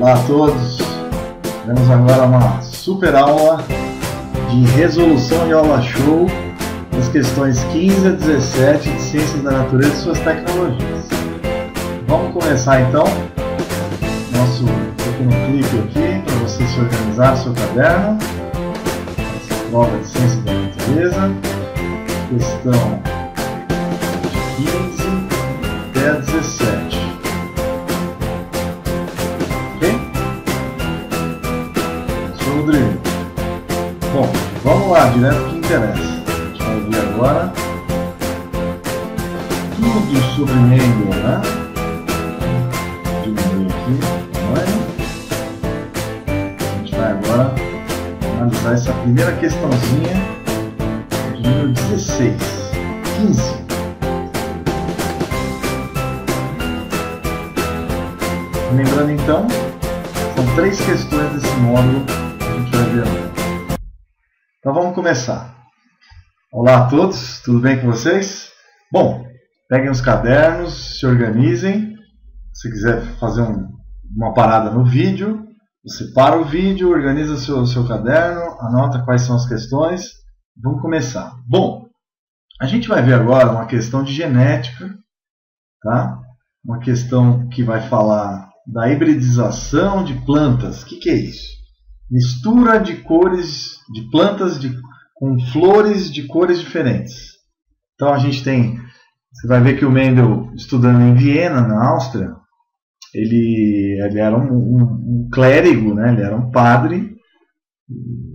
Olá a todos, temos agora uma super aula de resolução e aula show das questões 15 a 17 de Ciências da Natureza e suas tecnologias. Vamos começar então nosso pequeno clipe aqui para você se organizar seu caderno. Essa prova de Ciências da Natureza, questão de 15 lá, direto que interessa. A gente vai ver agora tudo sobre Mendel, né? Diminuir aqui. A gente vai agora analisar essa primeira questãozinha de número 16, 15. Lembrando então, são três questões desse módulo então vamos começar. Olá a todos, tudo bem com vocês? Bom, peguem os cadernos, se organizem. Se quiser fazer um, uma parada no vídeo, você para o vídeo, organiza o seu, seu caderno, anota quais são as questões. Vamos começar. Bom, a gente vai ver agora uma questão de genética, tá? Uma questão que vai falar da hibridização de plantas. O que, que é isso? Mistura de cores, de plantas de, com flores de cores diferentes. Então a gente tem, você vai ver que o Mendel, estudando em Viena, na Áustria, ele, ele era um, um, um clérigo, né? ele era um padre,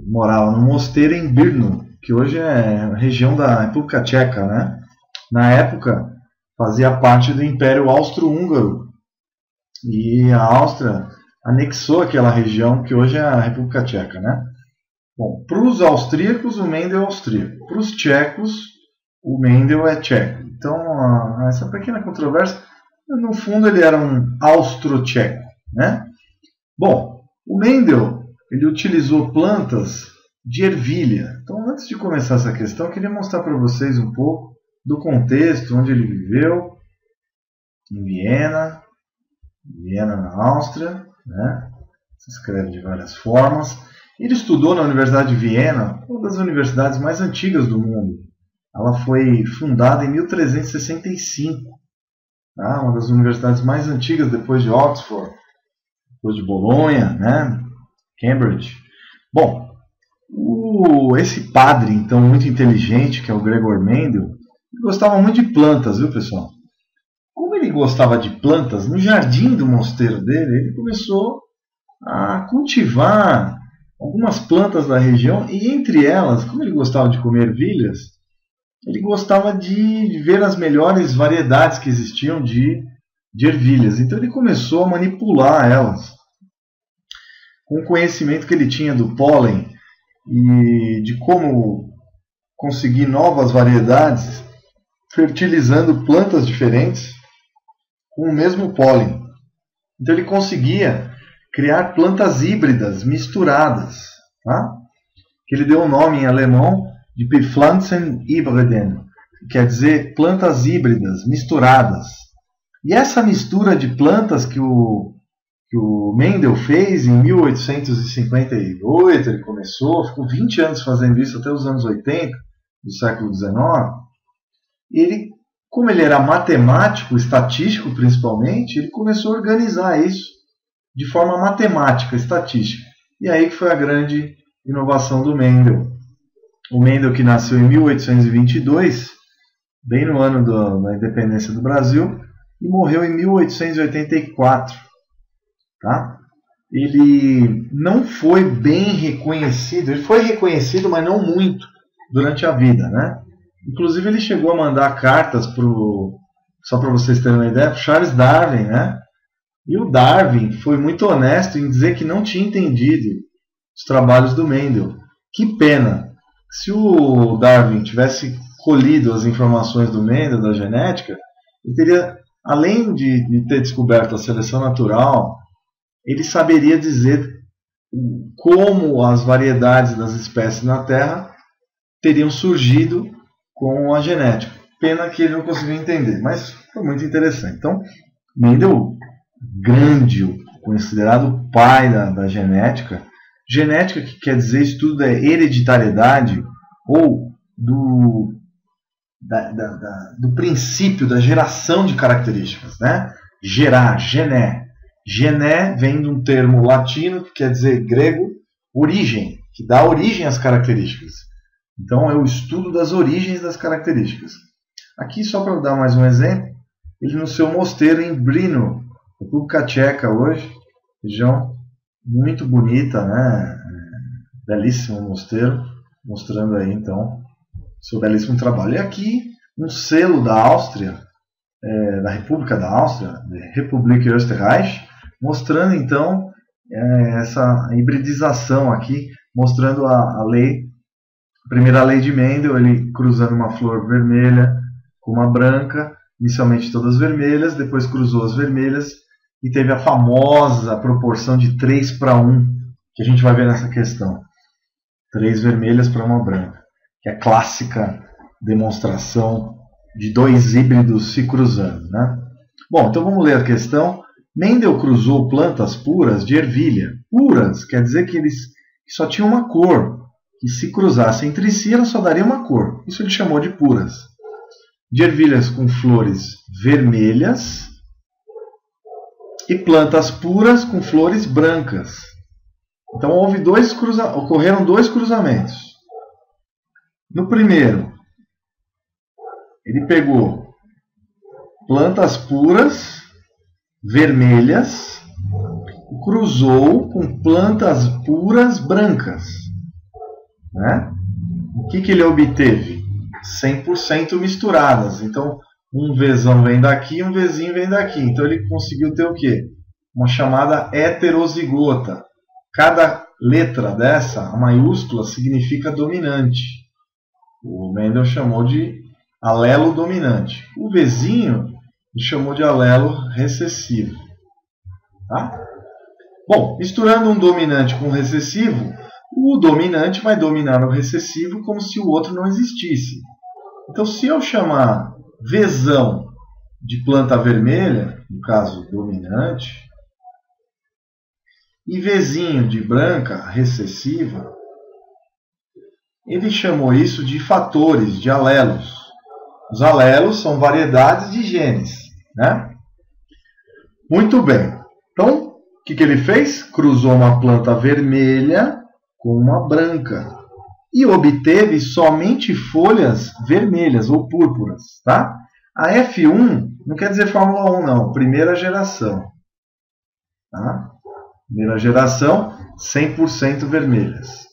morava no mosteiro em Brno, que hoje é região da República Tcheca. Né? Na época, fazia parte do Império Austro-Húngaro. E a Áustria anexou aquela região que hoje é a República Tcheca, né? Bom, para os austríacos o Mendel é austríaco, para os tchecos o Mendel é tcheco. Então essa pequena controvérsia, no fundo ele era um austro-tcheco, né? Bom, o Mendel ele utilizou plantas de ervilha. Então antes de começar essa questão, eu queria mostrar para vocês um pouco do contexto onde ele viveu em Viena, Viena na Áustria, né? se escreve de várias formas. Ele estudou na Universidade de Viena, uma das universidades mais antigas do mundo. Ela foi fundada em 1365, tá? uma das universidades mais antigas depois de Oxford, depois de Bolonha, né? Cambridge. Bom, o, esse padre, então, muito inteligente, que é o Gregor Mendel, gostava muito de plantas, viu, pessoal? Ele gostava de plantas, no jardim do mosteiro dele, ele começou a cultivar algumas plantas da região e entre elas, como ele gostava de comer ervilhas, ele gostava de ver as melhores variedades que existiam de, de ervilhas. Então ele começou a manipular elas. Com o conhecimento que ele tinha do pólen e de como conseguir novas variedades, fertilizando plantas diferentes, com o mesmo pólen. Então ele conseguia criar plantas híbridas misturadas, tá? que ele deu o um nome em alemão de Bepflanzen hybriden, que quer dizer plantas híbridas misturadas. E essa mistura de plantas que o, que o Mendel fez em 1858, ele começou, ficou 20 anos fazendo isso até os anos 80 do século XIX, ele como ele era matemático, estatístico principalmente, ele começou a organizar isso de forma matemática, estatística. E aí que foi a grande inovação do Mendel. O Mendel que nasceu em 1822, bem no ano do, da independência do Brasil, e morreu em 1884. Tá? Ele não foi bem reconhecido, ele foi reconhecido, mas não muito durante a vida, né? Inclusive ele chegou a mandar cartas pro, só para vocês terem uma ideia, para Charles Darwin, né? E o Darwin foi muito honesto em dizer que não tinha entendido os trabalhos do Mendel. Que pena! Se o Darwin tivesse colhido as informações do Mendel, da genética, ele teria, além de, de ter descoberto a seleção natural, ele saberia dizer como as variedades das espécies na Terra teriam surgido com a genética. Pena que ele não conseguiu entender, mas foi muito interessante. Então, Mendel, grande considerado pai da, da genética. Genética que quer dizer estudo da hereditariedade ou do, da, da, do princípio da geração de características. Né? Gerar, gené. Gené vem de um termo latino que quer dizer grego origem, que dá origem às características. Então é o estudo das origens das características. Aqui, só para dar mais um exemplo, ele no seu mosteiro em Brno, República Tcheca hoje, região muito bonita, né? belíssimo mosteiro, mostrando aí então seu belíssimo trabalho. E aqui um selo da Áustria, é, da República da Áustria, Republik Österreich, mostrando então é, essa hibridização aqui, mostrando a, a lei, a primeira lei de Mendel, ele cruzando uma flor vermelha com uma branca, inicialmente todas vermelhas, depois cruzou as vermelhas e teve a famosa proporção de 3 para 1, que a gente vai ver nessa questão. Três vermelhas para uma branca, que é a clássica demonstração de dois híbridos se cruzando. Né? Bom, então vamos ler a questão. Mendel cruzou plantas puras de ervilha. Puras quer dizer que eles só tinham uma cor, que se cruzassem entre si ela só daria uma cor. Isso ele chamou de puras. De ervilhas com flores vermelhas e plantas puras com flores brancas. Então houve dois cruza... ocorreram dois cruzamentos. No primeiro, ele pegou plantas puras, vermelhas, e cruzou com plantas puras brancas. Né? O que, que ele obteve? 100% misturadas. Então, um Vzão vem daqui, um Vzinho vem daqui. Então ele conseguiu ter o quê? Uma chamada heterozigota. Cada letra dessa, a maiúscula, significa dominante. O Mendel chamou de alelo dominante. O Vzinho ele chamou de alelo recessivo. Tá? Bom, misturando um dominante com um recessivo, o dominante vai dominar o recessivo como se o outro não existisse. Então, se eu chamar Vzão de planta vermelha, no caso dominante, e Vzinho de branca recessiva, ele chamou isso de fatores, de alelos. Os alelos são variedades de genes. Né? Muito bem. Então, o que, que ele fez? Cruzou uma planta vermelha com uma branca e obteve somente folhas vermelhas ou púrpuras. Tá? A F1 não quer dizer Fórmula 1, não, primeira geração. Tá? Primeira geração, 100% vermelhas.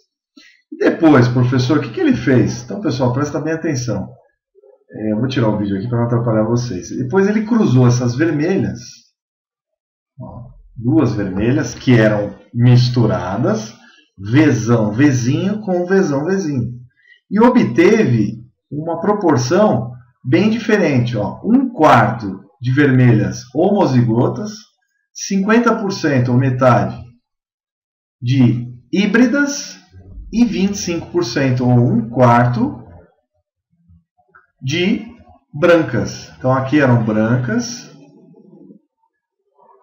Depois, professor, o que, que ele fez? Então, pessoal, presta bem atenção. É, vou tirar o vídeo aqui para não atrapalhar vocês. Depois ele cruzou essas vermelhas, ó, duas vermelhas que eram misturadas, Vzão, Vzinho com Vzão, Vzinho. E obteve uma proporção bem diferente. Ó. Um quarto de vermelhas homozigotas, 50% ou metade de híbridas e 25% ou um quarto de brancas. Então aqui eram brancas,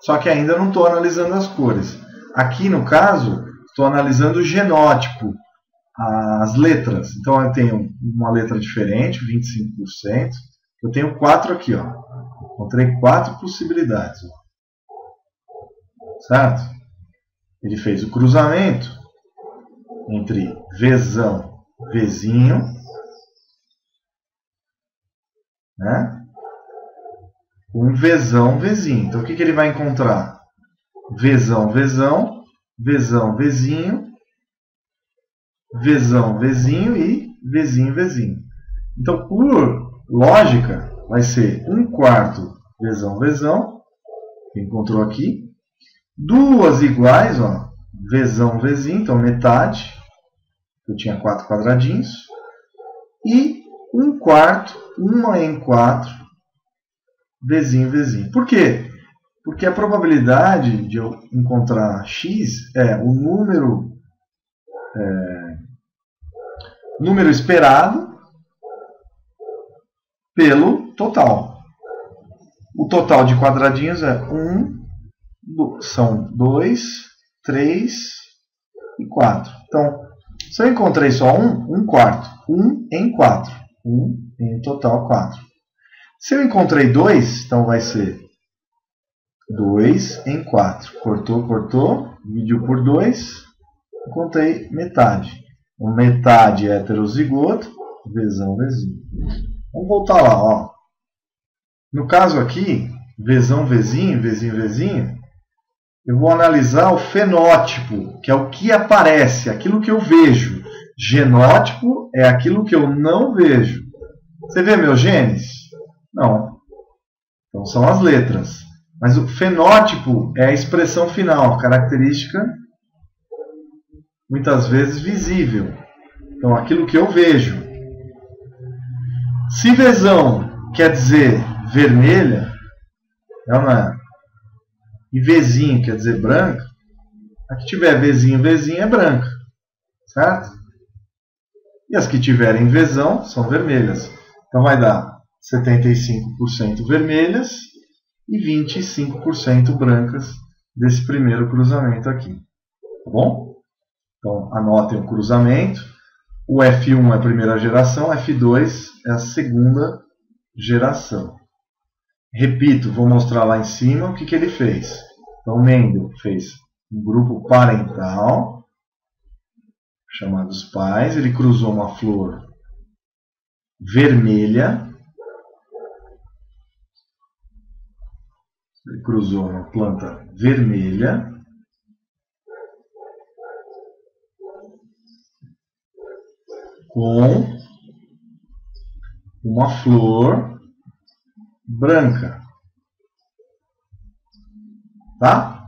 só que ainda não estou analisando as cores. Aqui no caso, estou analisando o genótipo, as letras. Então eu tenho uma letra diferente, 25%. Eu tenho quatro aqui, ó. Encontrei quatro possibilidades. Ó. Certo? Ele fez o cruzamento entre Vzão, Vzinho, né? Um Vzão, Vzinho. Então o que, que ele vai encontrar? Vzão, Vzão, Vzão, Vzinho Vzão, Vzinho e Vzinho, Vzinho. Então, por lógica, vai ser 1 quarto Vzão, Vzão, que encontrou aqui. Duas iguais, ó, Vzão, Vzinho, então metade. Eu tinha quatro quadradinhos. E 1 quarto, 1 em 4, Vzinho, Vzinho. Por quê? Porque a probabilidade de eu encontrar x é o número é, número esperado pelo total. O total de quadradinhos é 1, são 2, 3 e 4. Então, se eu encontrei só um, um quarto. 1 em 4. 1 em total 4. Se eu encontrei 2, então vai ser 2 em 4. Cortou, cortou, dividiu por 2, encontrei metade. Metade é heterozigoto, Vzão, Vzinho. Vamos voltar lá. Ó. No caso aqui, Vzão, Vzinho, Vzinho, Vzinho, eu vou analisar o fenótipo, que é o que aparece, aquilo que eu vejo. Genótipo é aquilo que eu não vejo. Você vê meus genes? Não. Então são as letras. Mas o fenótipo é a expressão final, característica muitas vezes visível. Então aquilo que eu vejo. Se vezão quer dizer vermelha, é? E vezinho quer dizer branca, a que tiver vezinho, vezinho é branca. Certo? E as que tiverem vezão são vermelhas. Então vai dar 75% vermelhas e 25% brancas desse primeiro cruzamento aqui. Tá bom? Então anotem o cruzamento. O F1 é a primeira geração, F2 é a segunda geração. Repito, vou mostrar lá em cima o que, que ele fez. Então, Mendel fez um grupo parental, chamado os pais. Ele cruzou uma flor vermelha. Cruzou uma planta vermelha. Com uma flor branca. Tá?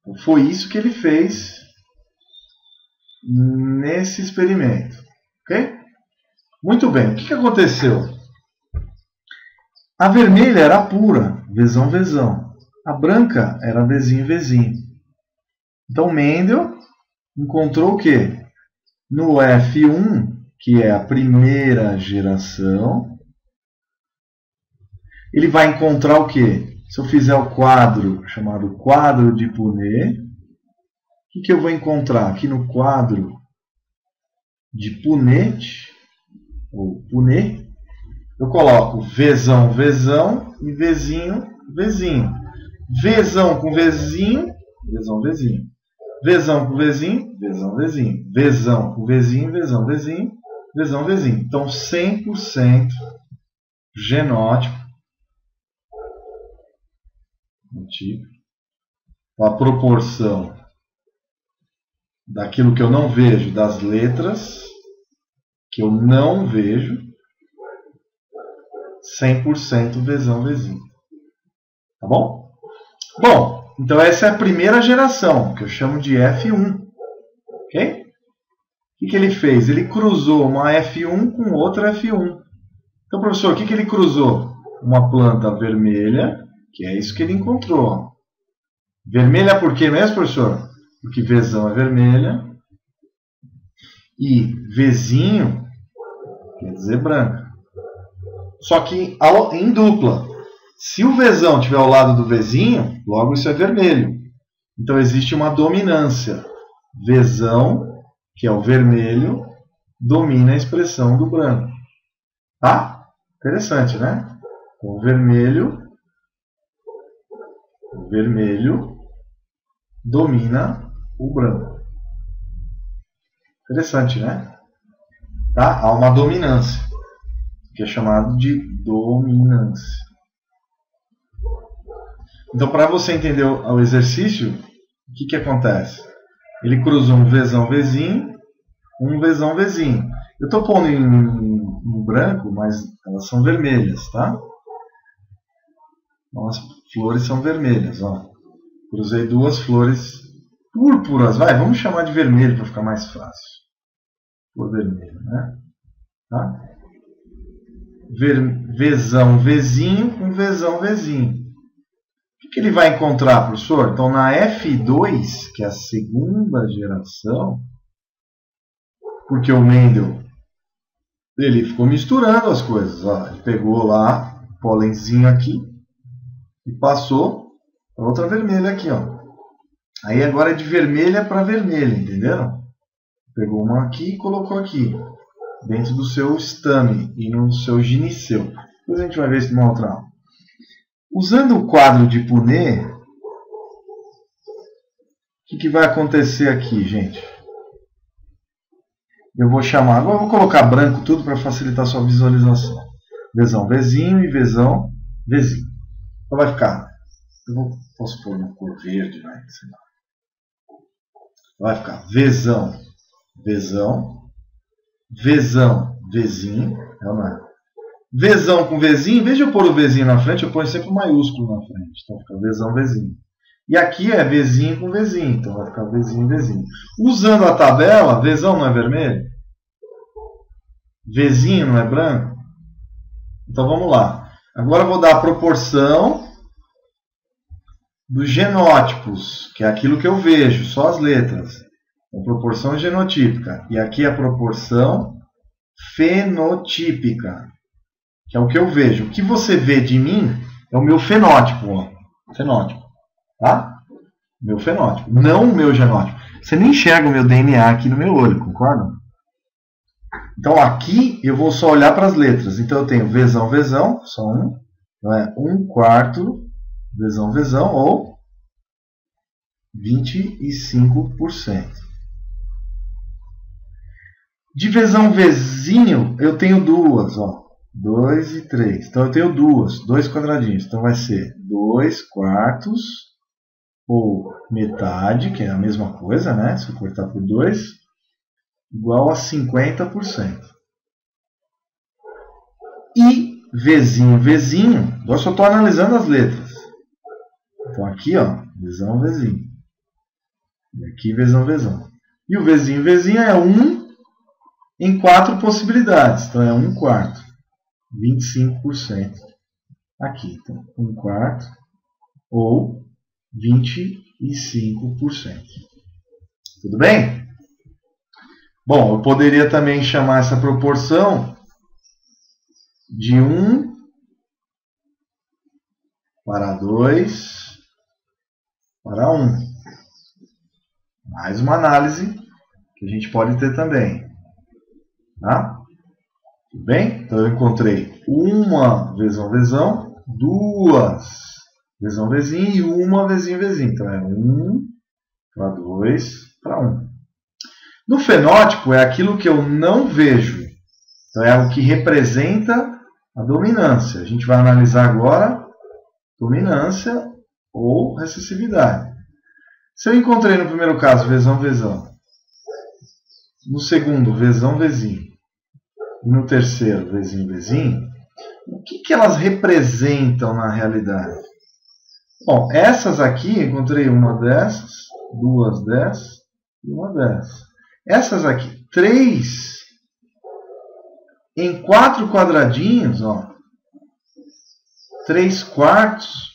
Então, foi isso que ele fez nesse experimento. Ok? Muito bem. O que aconteceu? A vermelha era pura, vezão, vezão. A branca era vezinho, vezinho. Então Mendel encontrou o quê? No F1, que é a primeira geração, ele vai encontrar o quê? Se eu fizer o quadro chamado quadro de Punet, o que, que eu vou encontrar? Aqui no quadro de Punet, ou Punet, eu coloco Vzão, Vzão e Vzinho, Vzinho. Vzão com Vzinho, Vzão, Vzinho. Vzão com Vzinho, Vzão, Vzinho. Vzão com Vzinho, Vzão, Vzinho. Vzão, Vzinho. Então, 100% genótipo tipo. A proporção daquilo que eu não vejo, das letras que eu não vejo, 100% vezão vezinho. Tá bom? Bom, então essa é a primeira geração, que eu chamo de F1. Ok? O que, que ele fez? Ele cruzou uma F1 com outra F1. Então, professor, o que, que ele cruzou? Uma planta vermelha que é isso que ele encontrou. Vermelha por quê mesmo, professor? Porque Vzão é vermelha. E Vzinho quer dizer branca. Só que em dupla. Se o Vzão estiver ao lado do Vzinho, logo isso é vermelho. Então existe uma dominância. Vzão, que é o vermelho, domina a expressão do branco. Tá? Interessante, né? O vermelho o vermelho domina o branco. Interessante, né? Tá? Há uma dominância, que é chamado de dominância. Então, para você entender o exercício, o que, que acontece? Ele cruzou um Vzão Vzinho, um Vzão Vzinho. Eu estou pondo em, em, branco, mas elas são vermelhas, tá? Então, as flores são vermelhas, ó. Cruzei duas flores púrpuras, vai, vamos chamar de vermelho para ficar mais fácil. Flor vermelha, né? Tá? Vezão, vezinho com vezão, vezinho. O que, que ele vai encontrar, professor? Então, na F2, que é a segunda geração, porque o Mendel ele ficou misturando as coisas. Ó. Ele pegou lá pólenzinho aqui, e passou outra vermelha aqui, ó. Aí agora é de vermelha para vermelha, entenderam? Pegou uma aqui e colocou aqui, dentro do seu stame e no seu gineceu. Depois a gente vai ver isso numa outra aula. Usando o quadro de Punet, o que, que vai acontecer aqui, gente? Eu vou chamar, agora eu vou colocar branco tudo para facilitar a sua visualização. Vzão, Vzinho e Vzão, Vzinho. Então vai ficar, eu vou, posso pôr uma cor verde, lá. Vai ficar Vzão, Vzão, Vzão, Vzinho, é é? Vzão com Vzinho, em vez de eu pôr o Vzinho na frente, eu ponho sempre o maiúsculo na frente. Então fica Vzão, Vzinho. E aqui é Vzinho com Vzinho, então vai ficar Vzinho, Vzinho. Usando a tabela, Vzão não é vermelho? Vzinho não é branco? Então vamos lá. Agora eu vou dar a proporção dos genótipos, que é aquilo que eu vejo, só as letras. A proporção genotípica. E aqui a proporção fenotípica, que é o que eu vejo. O que você vê de mim é o meu fenótipo. Ó. Fenótipo. Tá? Meu fenótipo. Não o meu genótipo. Você nem enxerga o meu DNA aqui no meu olho, concorda? Então aqui eu vou só olhar para as letras. Então eu tenho Vzão, Vzão, só um. Então é 1 quarto Vzão, Vzão ou 25%. De Vzão, Vzinho eu tenho duas. Ó. 2 e 3. Então eu tenho duas, dois quadradinhos. Então vai ser 2 quartos ou metade, que é a mesma coisa, né? Se eu cortar por 2, igual a 50%. E Vzinho, Vzinho, eu só estou analisando as letras. Então aqui, ó, Vzão, Vzinho. E aqui, Vzão, Vzão. E o Vzinho, Vzinho é 1 em 4 possibilidades. Então é 1 quarto. 25% aqui. Então, 1 quarto ou 25%. Tudo bem? Bom, eu poderia também chamar essa proporção de 1 para 2 para 1. Mais uma análise que a gente pode ter também. Tá? Tudo bem? Então eu encontrei uma vezão vezão, duas vezão vezinho e uma vezinho vezinho. Então é 1 para 2 para 1. No fenótipo é aquilo que eu não vejo. Então é o que representa a dominância. A gente vai analisar agora dominância ou recessividade. Se eu encontrei no primeiro caso vezão vezão, no segundo vezão vezinho, e no terceiro, vezinho, vezinho, o que, que elas representam na realidade? Bom, essas aqui, encontrei uma dessas, duas dessas e uma dessas. Essas aqui, três em quatro quadradinhos, ó, três quartos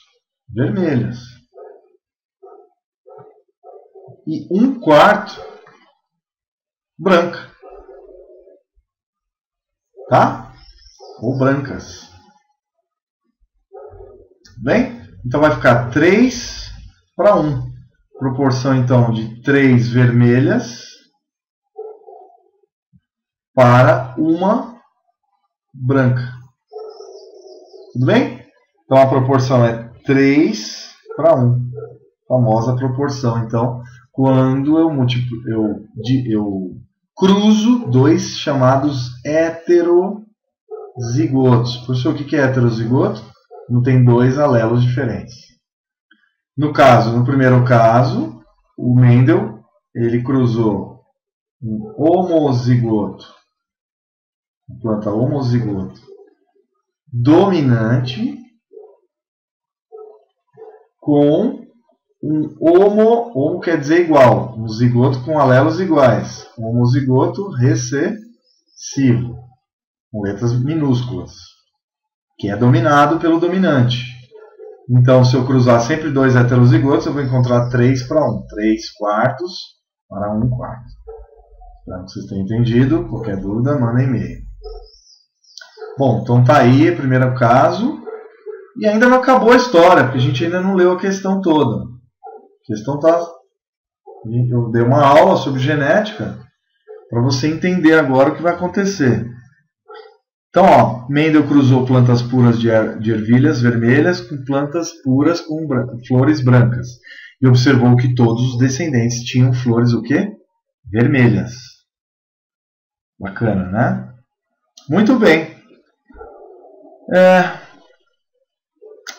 vermelhas. E um quarto branca tá? Ou brancas. Bem? Então vai ficar 3 para 1. Proporção então de 3 vermelhas para uma branca. Tudo bem? Então a proporção é 3 para 1. Famosa proporção. Então, quando eu, multiplo, eu, eu cruzo dois chamados heterozigotos. Professor, o que é heterozigoto? Não tem dois alelos diferentes. No caso, no primeiro caso, o Mendel ele cruzou um homozigoto, planta homozigoto dominante com um homo, homo quer dizer igual, um zigoto com alelos iguais, um homozigoto recessivo, com letras minúsculas, que é dominado pelo dominante. Então, se eu cruzar sempre dois heterozigotos, eu vou encontrar 3 para 1, 3 quartos para 1 quarto. Espero que vocês tenham entendido. Qualquer dúvida, manda e-mail. Bom, então tá aí o primeiro caso. E ainda não acabou a história, porque a gente ainda não leu a questão toda. Questão tá. Eu dei uma aula sobre genética para você entender agora o que vai acontecer. Então, ó, Mendel cruzou plantas puras de, er ervilhas vermelhas com plantas puras com bran flores brancas e observou que todos os descendentes tinham flores o quê? Vermelhas. Bacana, né? Muito bem. É...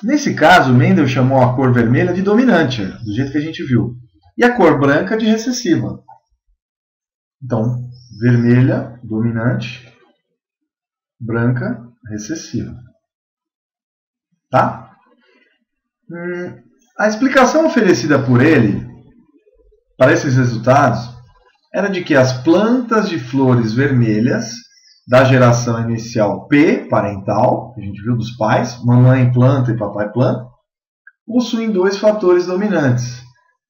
Nesse caso, Mendel chamou a cor vermelha de dominante, do jeito que a gente viu, e a cor branca de recessiva. Então, vermelha, dominante, branca, recessiva. Tá? Hum, a explicação oferecida por ele para esses resultados era de que as plantas de flores vermelhas da geração inicial P, parental, que a gente viu dos pais, mamãe planta e papai planta, possuem dois fatores dominantes,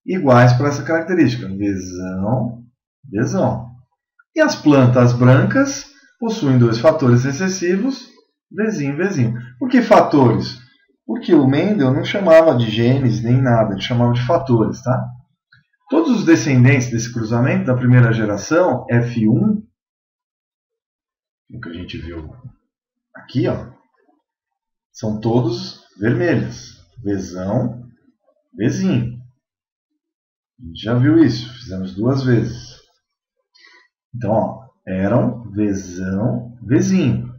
iguais para essa característica, vesão, vesão. E as plantas brancas possuem dois fatores recessivos, vezinho, vezinho. Por que fatores? Porque o Mendel não chamava de genes nem nada, ele chamava de fatores, tá? Todos os descendentes desse cruzamento da primeira geração, F1, o que a gente viu aqui, ó, são todos vermelhos. Vzão, Vzinho. A gente já viu isso, fizemos duas vezes. Então, ó, eram Vzão, Vzinho.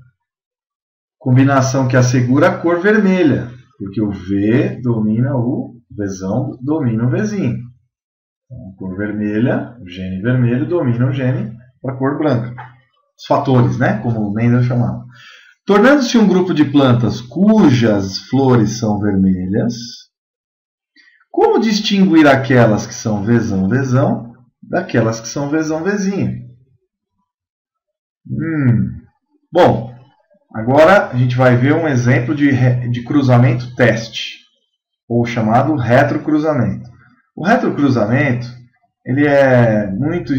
Combinação que assegura a cor vermelha, porque o V domina o Vzão, domina o Vzinho. Então, cor vermelha, o gene vermelho domina o gene para a cor branca. Os fatores, né? Como o Mendel chamava. Tornando-se um grupo de plantas cujas flores são vermelhas, como distinguir aquelas que são vezão, vezão, daquelas que são vezão, vezinho? Hum. Bom, agora a gente vai ver um exemplo de, de cruzamento teste, ou chamado retrocruzamento. O retrocruzamento ele é muito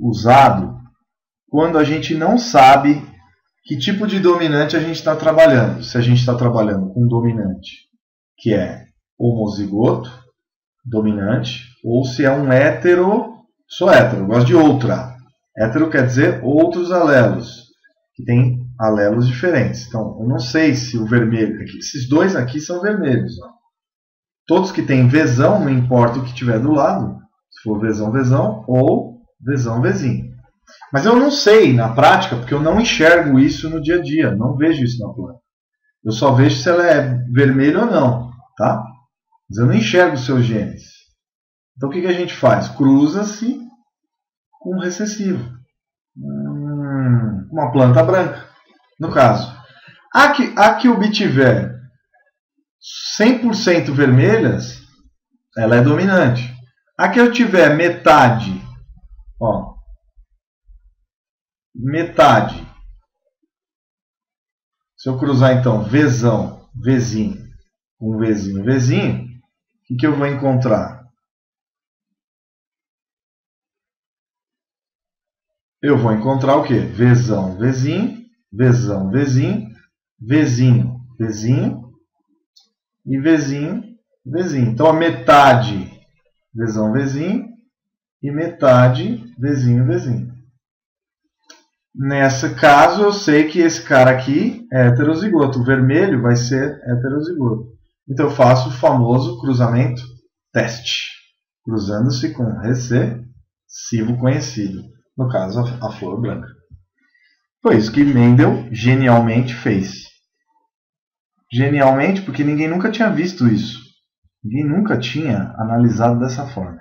usado quando a gente não sabe que tipo de dominante a gente está trabalhando. Se a gente está trabalhando com um dominante que é homozigoto, dominante, ou se é um hétero, sou hétero, gosto de outra. Hétero quer dizer outros alelos, que tem alelos diferentes. Então, eu não sei se o vermelho, aqui, esses dois aqui são vermelhos. Ó. Todos que têm vezão, não importa o que tiver do lado, se for vezão, vezão, ou vezão, vezinho. Mas eu não sei na prática, porque eu não enxergo isso no dia a dia, não vejo isso na planta. Eu só vejo se ela é vermelha ou não, tá? Mas eu não enxergo os seus genes. Então o que, que a gente faz? Cruza-se com um recessivo. Hum, uma planta branca, no caso. A que, a que obtiver 100% vermelhas, ela é dominante. A que eu tiver metade, ó, metade. Se eu cruzar então Vzão, Vzinho, um Vzinho, Vzinho, o que, que eu vou encontrar? eu vou encontrar o quê? Vzão, Vzinho, Vzão, Vzinho, Vzinho, Vzinho e Vzinho, Vzinho. Então a metade Vzão, Vzinho e metade Vzinho, Vzinho. Nesse caso, eu sei que esse cara aqui é heterozigoto. O vermelho vai ser heterozigoto. Então eu faço o famoso cruzamento teste, cruzando-se com recessivo conhecido no caso a, flor branca. Foi isso que Mendel genialmente fez. Genialmente porque ninguém nunca tinha visto isso. Ninguém nunca tinha analisado dessa forma.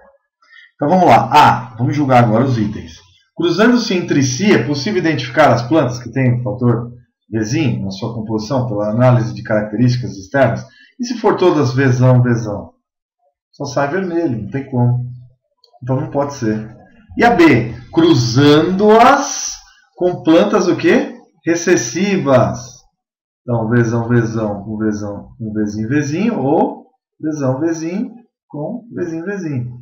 Então vamos lá. Ah, vamos julgar agora os itens. Cruzando-se entre si, é possível identificar as plantas que têm o fator Vzinho na sua composição pela análise de características externas? E se for todas Vzão, Vzão? Só sai vermelho, não tem como. Então não pode ser. E a B? Cruzando-as com plantas o quê? Recessivas. Então, vezão, vezão, com vezão, com vezinho, vezinho, ou vezão, vezinho, com vezinho, vezinho.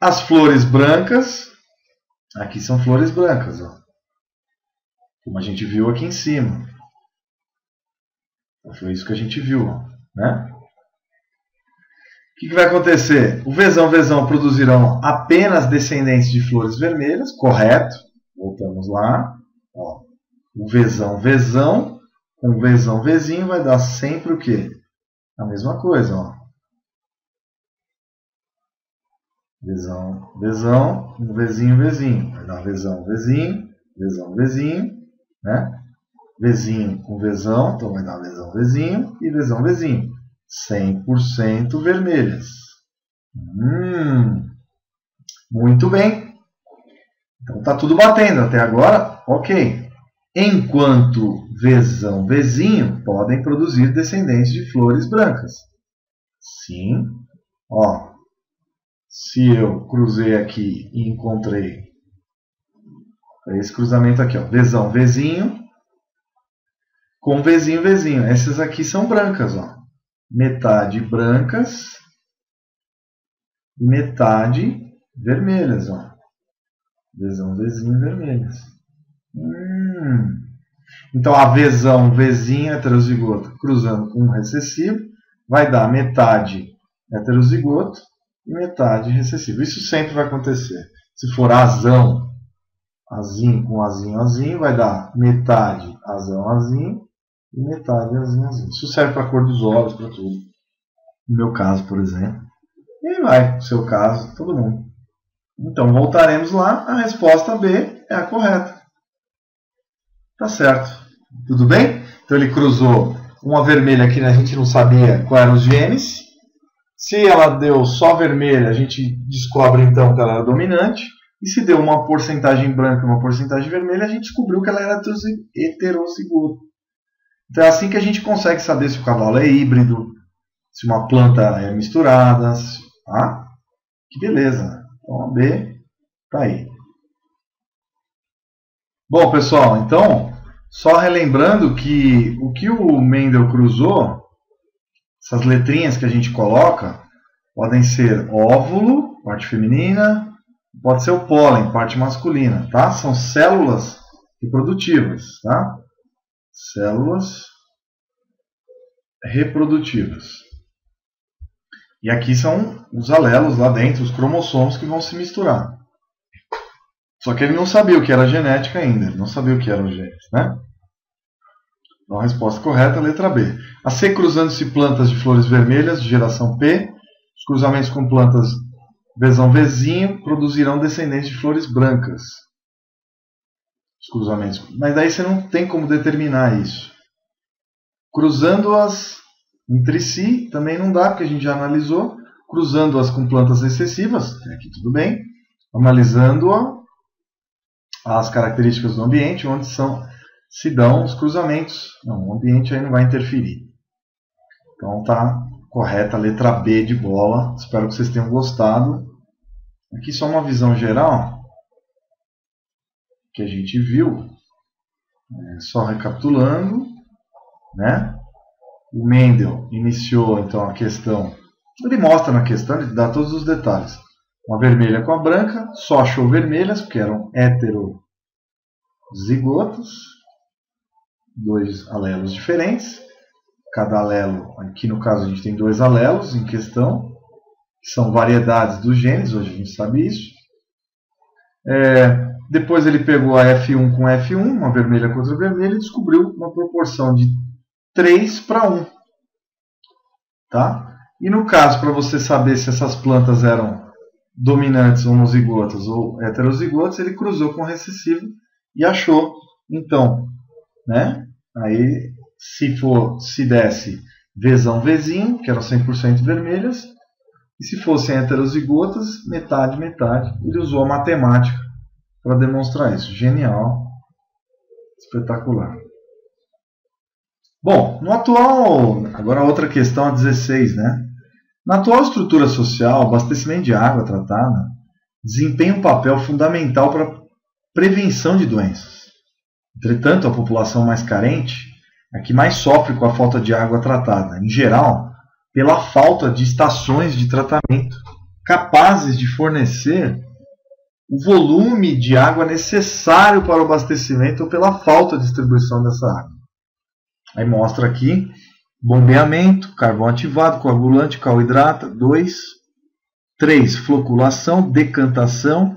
As flores brancas, aqui são flores brancas, ó. como a gente viu aqui em cima. Foi isso que a gente viu, né? O que, que vai acontecer? O vezão, vezão produzirão apenas descendentes de flores vermelhas, correto? Voltamos lá. Ó, o vezão, vezão, com vezão, vezinho vai dar sempre o quê? A mesma coisa, ó. Vezão, vezão, um vezinho, vezinho. Vai dar vezão, vezinho, vezão, vezinho, né? Vezinho com vezão, então vai dar vezão, vezinho e vezão, vezinho. 100% vermelhas. Hum, muito bem. Então tá tudo batendo até agora, ok. Enquanto vezão, vezinho podem produzir descendentes de flores brancas. Sim. Ó, se eu cruzei aqui e encontrei esse cruzamento aqui, ó, Vzão, Vzinho, com Vzinho, Vzinho. Essas aqui são brancas, ó. Metade brancas e metade vermelhas, ó. Vzão, Vzinho, vermelhas. Hum. Então, a Vzão, Vzinho, heterozigoto, cruzando com um recessivo, vai dar metade heterozigoto metade recessivo. Isso sempre vai acontecer. Se for azão, azinho com azinho, azinho, vai dar metade azão, azinho e metade azinho, azinho. Isso serve para a cor dos olhos, para tudo. No meu caso, por exemplo. E aí vai, no seu caso, todo mundo. Então, voltaremos lá. A resposta B é a correta. Tá certo. Tudo bem? Então, ele cruzou uma vermelha que a gente não sabia qual eram os genes. Se ela deu só vermelha, a gente descobre então que ela era dominante. E se deu uma porcentagem branca e uma porcentagem vermelha, a gente descobriu que ela era heterozigota. Então é assim que a gente consegue saber se o cavalo é híbrido, se uma planta é misturada. Ah, que beleza. Então a B está aí. Bom, pessoal, então, só relembrando que o que o Mendel cruzou essas letrinhas que a gente coloca podem ser óvulo, parte feminina, pode ser o pólen, parte masculina, tá? São células reprodutivas, tá? Células reprodutivas. E aqui são os alelos lá dentro, os cromossomos que vão se misturar. Só que ele não sabia o que era genética ainda, ele não sabia o que eram genes, né? Então a resposta correta é a letra B. A C cruzando-se plantas de flores vermelhas de geração P. Os cruzamentos com plantas Vzão Vzinho produzirão descendentes de flores brancas. Os cruzamentos. Mas daí você não tem como determinar isso. Cruzando-as entre si também não dá, porque a gente já analisou. Cruzando-as com plantas recessivas, aqui tudo bem. Analisando as características do ambiente, onde são se dão os cruzamentos. Não, o ambiente aí não vai interferir. Então tá correta a letra B de bola. Espero que vocês tenham gostado. Aqui só uma visão geral que a gente viu. É, só recapitulando, né? O Mendel iniciou então a questão. Ele mostra na questão, ele dá todos os detalhes. Uma vermelha com a branca, só achou vermelhas, porque eram heterozigotos dois alelos diferentes. Cada alelo, aqui no caso a gente tem dois alelos em questão, que são variedades dos genes, hoje a gente sabe isso. É, depois ele pegou a F1 com F1, uma vermelha contra vermelha, e descobriu uma proporção de 3 para 1. Tá? E no caso, para você saber se essas plantas eram dominantes homozigotas ou heterozigotas, ele cruzou com recessivo e achou, então, né, Aí, se for, se desse Vzão, Vzinho, que eram 100% vermelhas, e se fossem heterozigotas, metade, metade. Ele usou a matemática para demonstrar isso. Genial. Espetacular. Bom, no atual, agora outra questão a 16, né? Na atual estrutura social, abastecimento de água tratada desempenha um papel fundamental para a prevenção de doenças. Entretanto, a população mais carente é a que mais sofre com a falta de água tratada, em geral, pela falta de estações de tratamento capazes de fornecer o volume de água necessário para o abastecimento ou pela falta de distribuição dessa água. Aí mostra aqui bombeamento, carvão ativado, coagulante, hidrata. 2. 3. Floculação, decantação,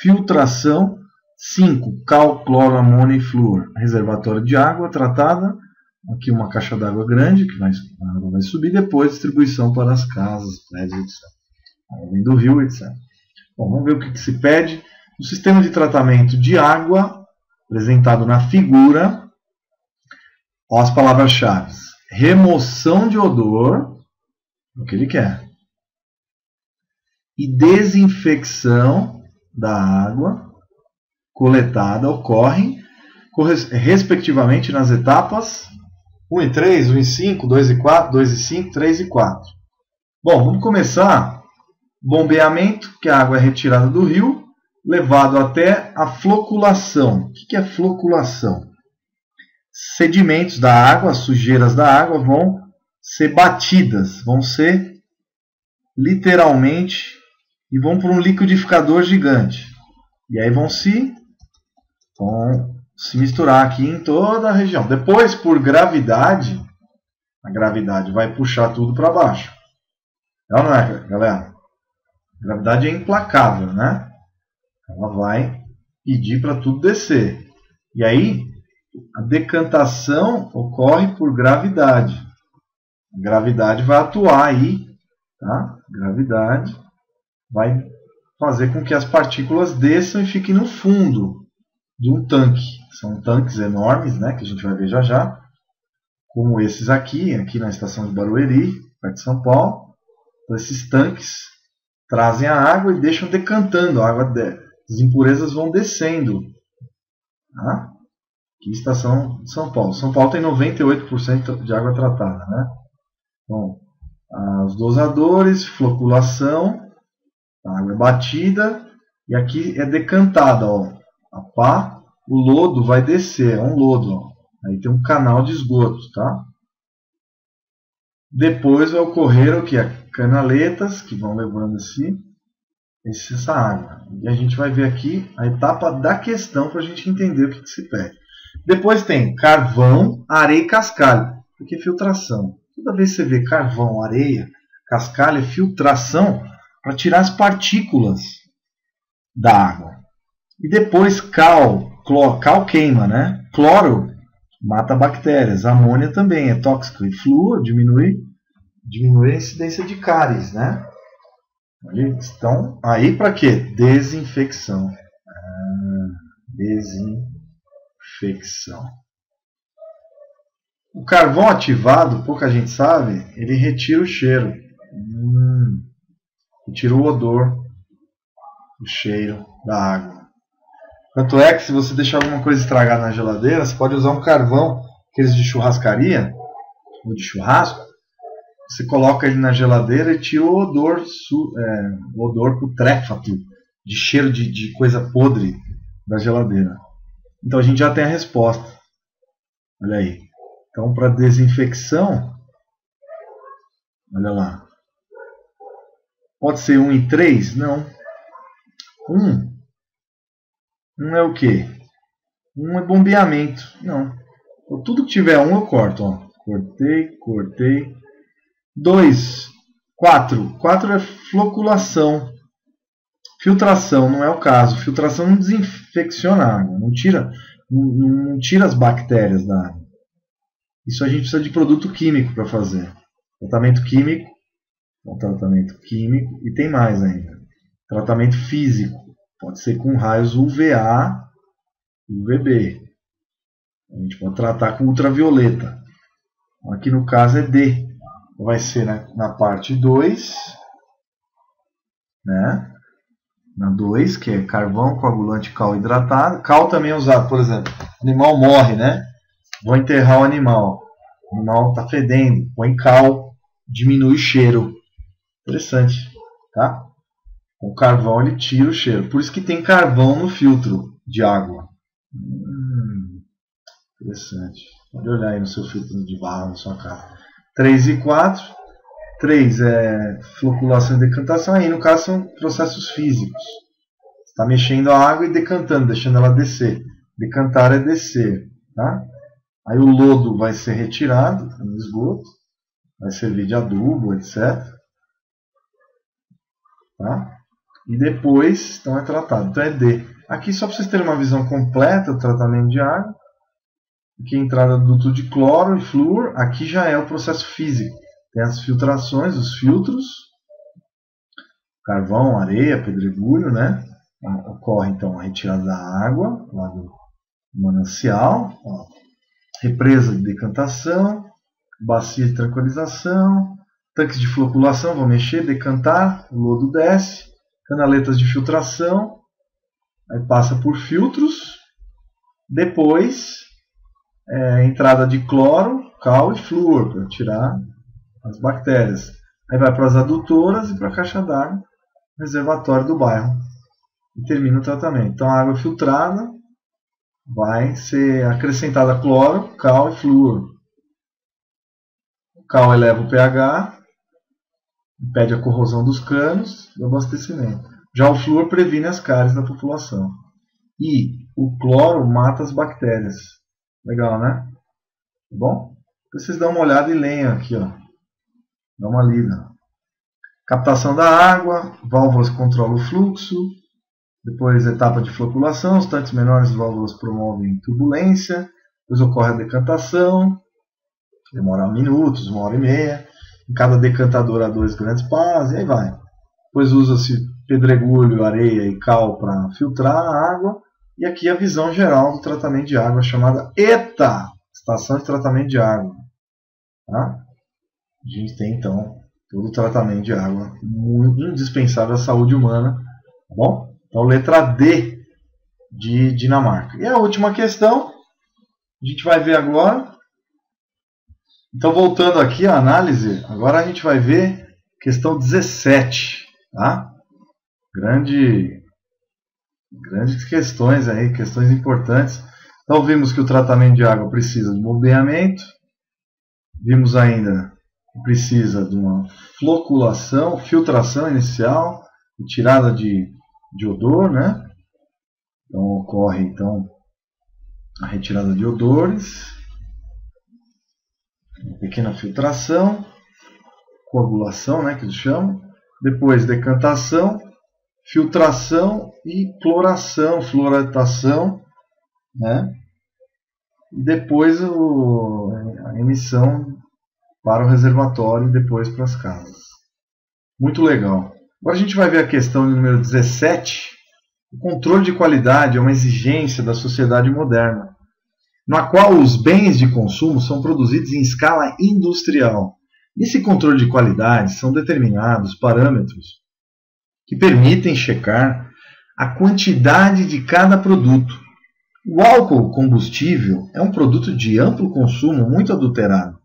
filtração. 5. Cal, cloro, amônia e flúor. Reservatório de água tratada. Aqui uma caixa d'água grande que vai, a água vai subir. Depois distribuição para as casas, prédios, etc. Além do rio, etc. Bom, vamos ver o que, que se pede. O sistema de tratamento de água, apresentado na figura, as palavras-chave. Remoção de odor, o que ele quer. E desinfecção da água coletada ocorrem respectivamente nas etapas 1 e 3, 1 e 5, 2 e 4, 2 e 5, 3 e 4. Bom, vamos começar. Bombeamento, que a água é retirada do rio, levado até a floculação. O que é floculação? sedimentos da água, as sujeiras da água vão ser batidas, vão ser literalmente e vão para um liquidificador gigante. E aí vão se vão se misturar aqui em toda a região. Depois, por gravidade, a gravidade vai puxar tudo para baixo. Não, não é, galera? A gravidade é implacável, né? Ela vai pedir para tudo descer. E aí, a decantação ocorre por gravidade. A gravidade vai atuar aí, tá? gravidade vai fazer com que as partículas desçam e fiquem no fundo de um tanque. São tanques enormes, né, que a gente vai ver já já, como esses aqui, aqui na estação de Barueri, perto de São Paulo. Então, esses tanques trazem a água e deixam decantando, a água de... as impurezas vão descendo. Tá? Aqui estação de São Paulo. São Paulo tem 98% de água tratada, né? Bom, os dosadores, floculação, a água batida e aqui é decantada, ó. A pá, o lodo vai descer, é um lodo. Aí tem um canal de esgoto, tá? Depois vai ocorrer o que? Canaletas que vão levando assim essa água. E a gente vai ver aqui a etapa da questão para a gente entender o que, que se pede. Depois tem carvão, areia e cascalho. Porque filtração. Toda vez que você vê carvão, areia, cascalho, é filtração para tirar as partículas da água. E depois cal, cloro, cal queima, né? Cloro mata bactérias, amônia também é tóxico e flúor diminui, diminui a incidência de cáries, né? Então, aí para quê? Desinfecção. Ah, desinfecção infecção. O carvão ativado, pouca gente sabe, ele retira o cheiro. Hum, retira o odor, o cheiro da água. Tanto é que se você deixar alguma coisa estragada na geladeira, você pode usar um carvão, aqueles de churrascaria, ou de churrasco, você coloca ele na geladeira e tira o odor, é, o odor putréfato, de cheiro de, de coisa podre da geladeira. Então a gente já tem a resposta. Olha aí. Então para desinfecção, olha lá. Pode ser 1 e 3? Não. 1. 1 é o quê? 1 é bombeamento. Não. Então, tudo que tiver 1 eu corto. Ó. Cortei, cortei. 2. 4. 4 é floculação. Filtração não é o caso. Filtração não desinfecciona a água, não tira, não, não tira as bactérias da água. Isso a gente precisa de produto químico para fazer. Tratamento químico, um tratamento químico e tem mais ainda. Tratamento físico, pode ser com raios UVA e UVB. A gente pode tratar com ultravioleta. Aqui no caso é D. Vai ser na, na parte 2, né? na 2, que é carvão, coagulante, cal hidratado. Cal também é usado, por exemplo, animal morre, né? Vou enterrar o animal. O animal está fedendo, põe cal, diminui o cheiro. Interessante, tá? O carvão ele tira o cheiro. Por isso que tem carvão no filtro de água. Hum, interessante. Pode olhar aí no seu filtro de barro na sua casa. 3 e 4 3 é floculação e decantação, aí no caso são processos físicos. Está mexendo a água e decantando, deixando ela descer. Decantar é descer. Tá? Aí o lodo vai ser retirado no esgoto. vai servir de adubo, etc. Tá? E depois, então é tratado. Então é D. Aqui só para vocês terem uma visão completa do tratamento de água. Aqui a entrada do duto de cloro e flúor. Aqui já é o processo físico. Tem as filtrações, os filtros. Carvão, areia, pedregulho, né? Ocorre então a retirada da água lá do manancial. Ó. Represa de decantação. Bacia de tranquilização. Tanques de floculação, vou mexer, decantar, o lodo desce. Canaletas de filtração. Aí passa por filtros. Depois é, entrada de cloro, cal e flúor para tirar as bactérias. Aí vai para as adutoras e para a caixa d'água, reservatório do bairro. E termina o tratamento. Então a água filtrada vai ser acrescentada cloro, cal e flúor. O cal eleva o pH, impede a corrosão dos canos do abastecimento. Já o flúor previne as cáries da população. E o cloro mata as bactérias. Legal, né? Tá bom? Vocês dão uma olhada e leiam aqui, ó. Dá uma lida. Captação da água, válvulas controlam o fluxo, depois etapa de floculação, os tanques menores válvulas promovem turbulência, depois ocorre a decantação, demora minutos, uma hora e meia, cada decantador há dois grandes pás, e aí vai. Depois usa-se pedregulho, areia e cal para filtrar a água, e aqui a visão geral do tratamento de água chamada ETA, Estação de Tratamento de Água. Tá? A gente tem então todo o tratamento de água indispensável à saúde humana. Tá bom? Então, letra D de Dinamarca. E a última questão, a gente vai ver agora. Então, voltando aqui à análise, agora a gente vai ver questão 17. Tá? Grande, grandes questões aí, questões importantes. Então, vimos que o tratamento de água precisa de bombeamento. Vimos ainda precisa de uma floculação, filtração inicial, tirada de, de odor, né? Então ocorre então a retirada de odores, uma pequena filtração, coagulação, né, que eles chamam, depois decantação, filtração e cloração, fluoretação, né? E depois o, a emissão para o reservatório e depois para as casas. Muito legal. Agora a gente vai ver a questão número 17. O controle de qualidade é uma exigência da sociedade moderna, na qual os bens de consumo são produzidos em escala industrial. Nesse controle de qualidade são determinados parâmetros que permitem checar a quantidade de cada produto. O álcool combustível é um produto de amplo consumo muito adulterado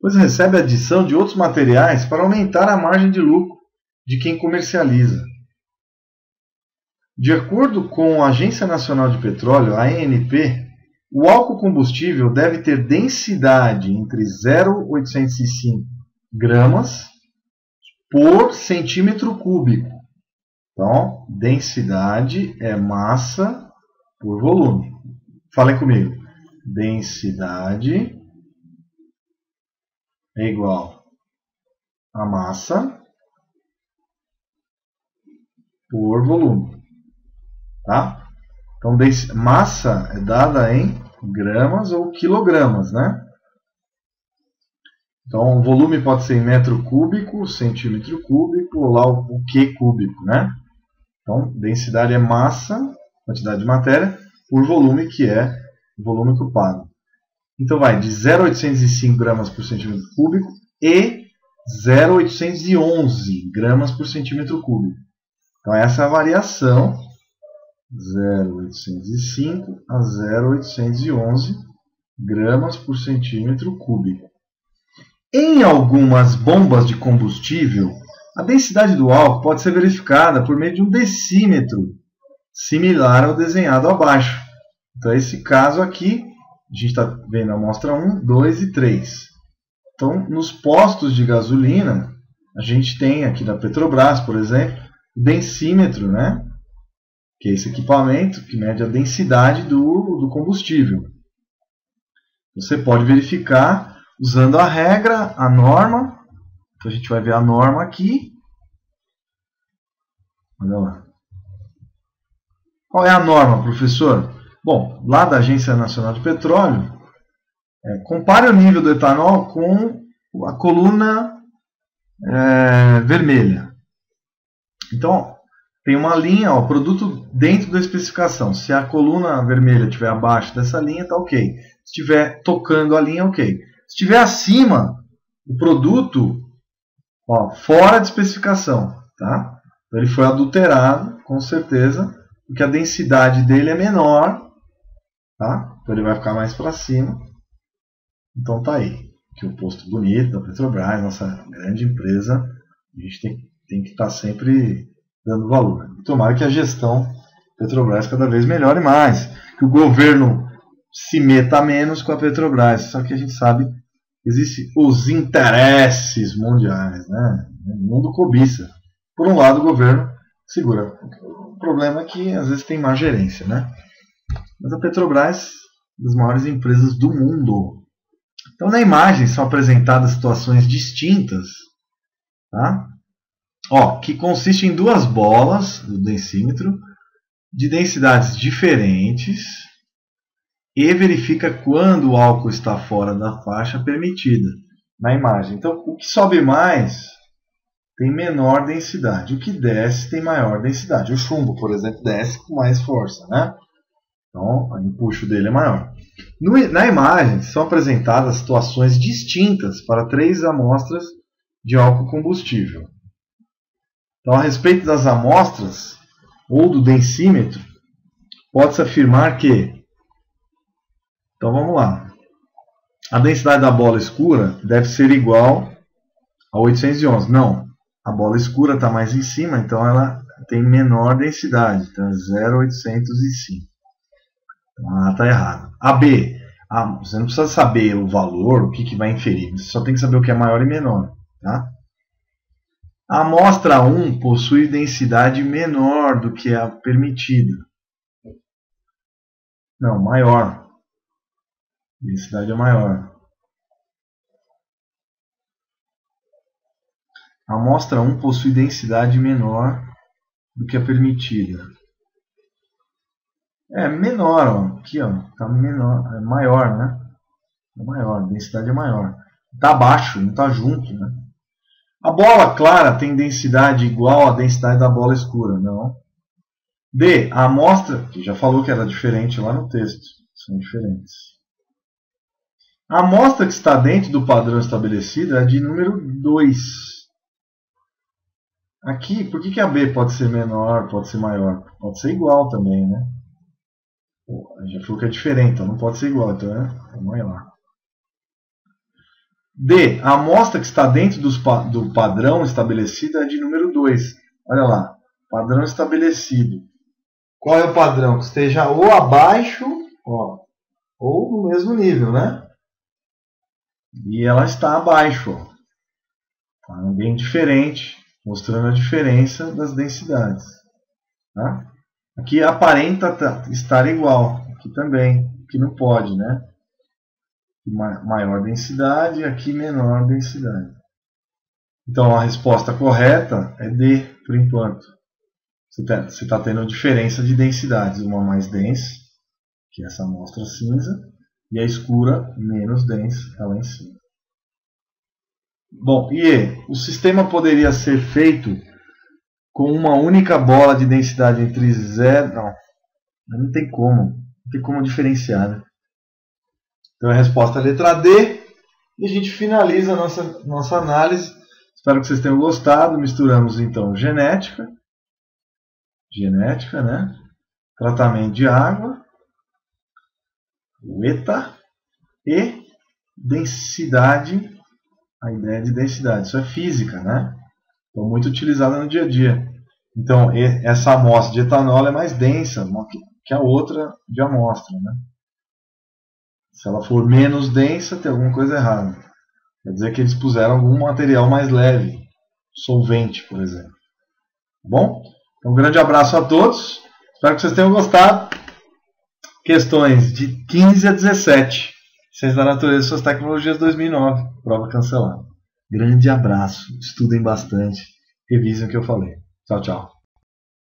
pois recebe adição de outros materiais para aumentar a margem de lucro de quem comercializa. De acordo com a Agência Nacional de Petróleo, a ANP, o álcool combustível deve ter densidade entre 0,805 gramas por centímetro cúbico. Então, densidade é massa por volume. Falem comigo. Densidade é igual a massa por volume. Tá? Então, massa é dada em gramas ou quilogramas, né? Então, o volume pode ser em metro cúbico, centímetro cúbico ou lá o Q cúbico, né? Então, densidade é massa, quantidade de matéria, por volume, que é o volume ocupado. Então vai de 0,805 gramas por centímetro cúbico e 0,811 gramas por centímetro cúbico. Então essa é a variação 0,805 a 0,811 gramas por centímetro cúbico. Em algumas bombas de combustível, a densidade do álcool pode ser verificada por meio de um decímetro, similar ao desenhado abaixo. Então, esse caso aqui a gente está vendo a amostra 1, 2 e 3. Então, nos postos de gasolina, a gente tem aqui da Petrobras, por exemplo, o densímetro, né? Que é esse equipamento que mede a densidade do, do combustível. Você pode verificar usando a regra, a norma. Então a gente vai ver a norma aqui. Olha lá. Qual é a norma, professor? Bom, lá da Agência Nacional de Petróleo, é, compare o nível do etanol com a coluna é, vermelha. Então, tem uma linha, o produto dentro da especificação. Se a coluna vermelha estiver abaixo dessa linha, está ok. Se estiver tocando a linha, ok. Se estiver acima, o produto ó, fora de especificação. Tá? Então, ele foi adulterado, com certeza, porque a densidade dele é menor. Tá? Então ele vai ficar mais para cima. Então tá aí. Que o posto bonito da Petrobras, nossa grande empresa, a gente tem, tem que estar tá sempre dando valor. Tomara que a gestão Petrobras cada vez melhore mais, que o governo se meta menos com a Petrobras. Só que a gente sabe que existem os interesses mundiais, né? O mundo cobiça. Por um lado, o governo segura. O problema é que às vezes tem má gerência, né? Mas a Petrobras, das maiores empresas do mundo. Então, na imagem são apresentadas situações distintas, tá? Ó, que consiste em duas bolas do densímetro de densidades diferentes e verifica quando o álcool está fora da faixa permitida na imagem. Então, o que sobe mais tem menor densidade, o que desce tem maior densidade. O chumbo, por exemplo, desce com mais força, né? Então, o empuxo dele é maior. No, na imagem são apresentadas situações distintas para três amostras de álcool combustível. Então, a respeito das amostras ou do densímetro, pode-se afirmar que. Então vamos lá. A densidade da bola escura deve ser igual a 811. Não, a bola escura está mais em cima, então ela tem menor densidade. Então é 0,805. Então A está. A B. Ah, você não precisa saber o valor, o que, que vai inferir. Você só tem que saber o que é maior e menor. Tá? A amostra 1 possui densidade menor do que a permitida. Não, maior. A densidade é maior. A amostra 1 possui densidade menor do que a permitida. É menor, ó. aqui ó, tá menor, é maior, né? É maior, a densidade é maior. Tá abaixo, não tá junto, né? A bola clara tem densidade igual à densidade da bola escura? Não. D. A amostra, que já falou que era diferente lá no texto, são diferentes. A amostra que está dentro do padrão estabelecido é de número 2. Aqui, por que, que a B pode ser menor, pode ser maior? Pode ser igual também, né? Já falou que é diferente, então não pode ser igual. Então, é, vamos lá. D. A amostra que está dentro dos, do padrão estabelecido é de número 2. Olha lá, padrão estabelecido. Qual é o padrão? Que esteja ou abaixo ó, ou no mesmo nível, né? E ela está abaixo. Ó. Tá bem diferente, mostrando a diferença das densidades. Tá? Aqui aparenta estar igual. Aqui também, que não pode, né? Maior densidade, aqui menor densidade. Então a resposta correta é D por enquanto. Você está tendo diferença de densidades, uma mais densa, que é essa amostra cinza, e a escura menos densa, ela em cima. Bom, e E? O sistema poderia ser feito com uma única bola de densidade entre zero. Não, não tem como. Não tem como diferenciar. Né? Então a resposta é a letra D. E a gente finaliza a nossa, nossa análise. Espero que vocês tenham gostado. Misturamos então genética, genética, né? Tratamento de água, o ETA e densidade, a ideia de densidade. Isso é física, né? Então muito utilizada no dia a dia. Então essa amostra de etanol é mais densa que a outra de amostra, né? Se ela for menos densa, tem alguma coisa errada. Quer dizer que eles puseram algum material mais leve, solvente, por exemplo. Tá bom? Então, um grande abraço a todos. Espero que vocês tenham gostado. Questões de 15 a 17. Ciência da Natureza e Suas Tecnologias 2009, prova cancelada. Grande abraço, estudem bastante, revisem o que eu falei. Tchau, tchau.